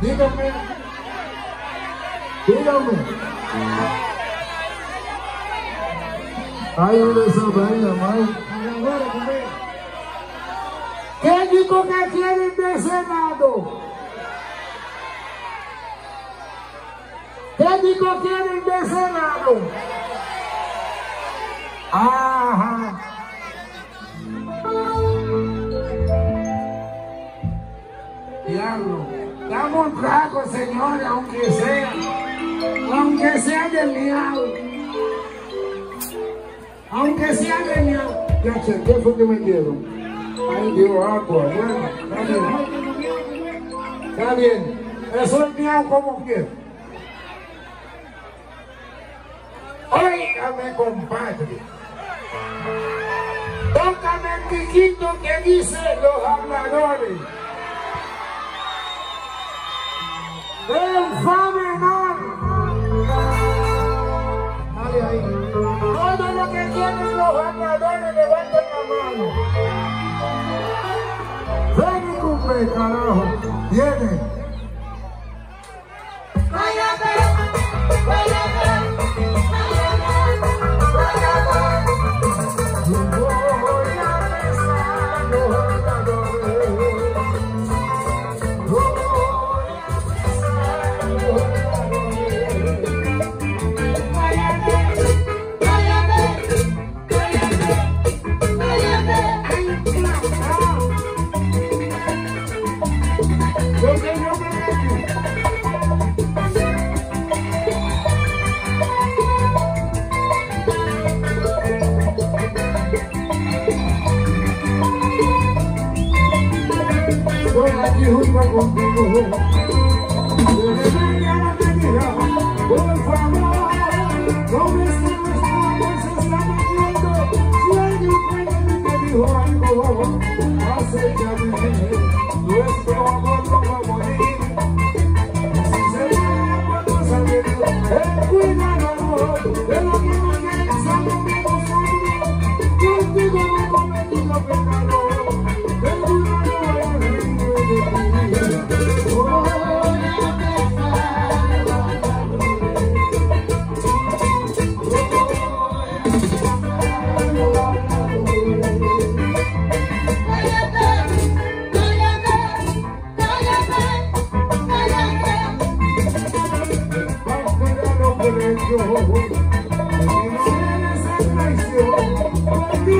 Dígame. Dígame. Aí o Alessandro ainda mais. Quem ficou que aquele desenado? Quem ficou que aquele desenado? Ah! Diablo. Damos un trago, señores, aunque sea. Aunque sea de miau. Aunque sea de miau. Ya sé, ¿qué fue que me dieron? Ahí dio agua. Bueno, está bien. Está bien. Eso es miau como quiera. Óigame, compadre. Tócame el piquito que dice los habladores. El fa menor. Dale ahí. Todo lo que tienen los habladores, levanten la mano. Ven y cumple, carajo. Viene. Junto contigo. Desde mañana te dirá, por favor, ¿cómo estás? ¿Cómo se me Oh,